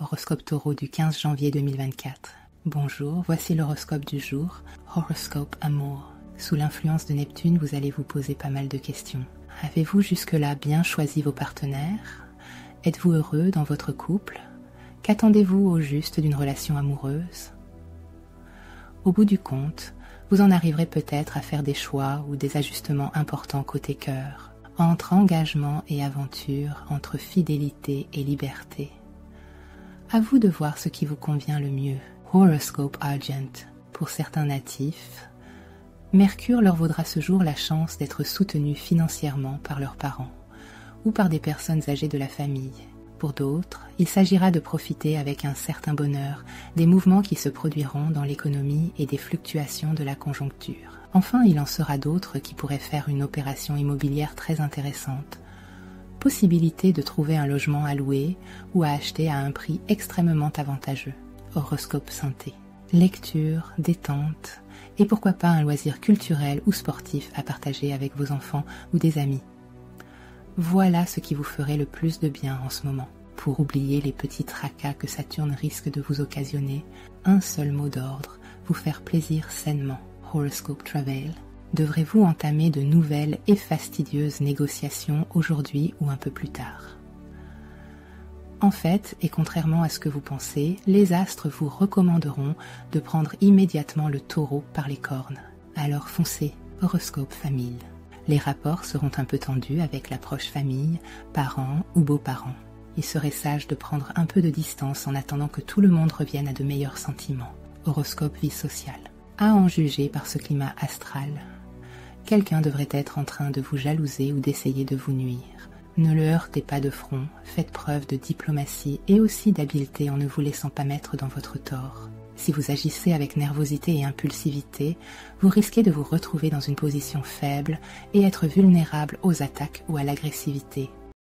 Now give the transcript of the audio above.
horoscope taureau du 15 janvier 2024. Bonjour, voici l'horoscope du jour, horoscope amour. Sous l'influence de Neptune, vous allez vous poser pas mal de questions. Avez-vous jusque-là bien choisi vos partenaires? Êtes-vous heureux dans votre couple? Qu'attendez-vous au juste d'une relation amoureuse? Au bout du compte, vous en arriverez peut-être à faire des choix ou des ajustements importants côté cœur, entre engagement et aventure, entre fidélité et liberté. À vous de voir ce qui vous convient le mieux. Horoscope Argent. Pour certains natifs, Mercure leur vaudra ce jour la chance d'être soutenus financièrement par leurs parents ou par des personnes âgées de la famille. Pour d'autres, il s'agira de profiter avec un certain bonheur des mouvements qui se produiront dans l'économie et des fluctuations de la conjoncture. Enfin, il en sera d'autres qui pourraient faire une opération immobilière très intéressante. Possibilité de trouver un logement à louer ou à acheter à un prix extrêmement avantageux. Horoscope santé. Lecture, détente, et pourquoi pas un loisir culturel ou sportif à partager avec vos enfants ou des amis. Voilà ce qui vous ferait le plus de bien en ce moment. Pour oublier les petits tracas que Saturne risque de vous occasionner, un seul mot d'ordre, vous faire plaisir sainement. Horoscope Travel. Devrez-vous entamer de nouvelles et fastidieuses négociations aujourd'hui ou un peu plus tard en fait, et contrairement à ce que vous pensez, les astres vous recommanderont de prendre immédiatement le taureau par les cornes. Alors foncez, horoscope famille. Les rapports seront un peu tendus avec la proche famille, parents ou beaux-parents. Il serait sage de prendre un peu de distance en attendant que tout le monde revienne à de meilleurs sentiments. Horoscope vie sociale. À en juger par ce climat astral, quelqu'un devrait être en train de vous jalouser ou d'essayer de vous nuire. Ne le heurtez pas de front, faites preuve de diplomatie et aussi d'habileté en ne vous laissant pas mettre dans votre tort. Si vous agissez avec nervosité et impulsivité, vous risquez de vous retrouver dans une position faible et être vulnérable aux attaques ou à l'agressivité.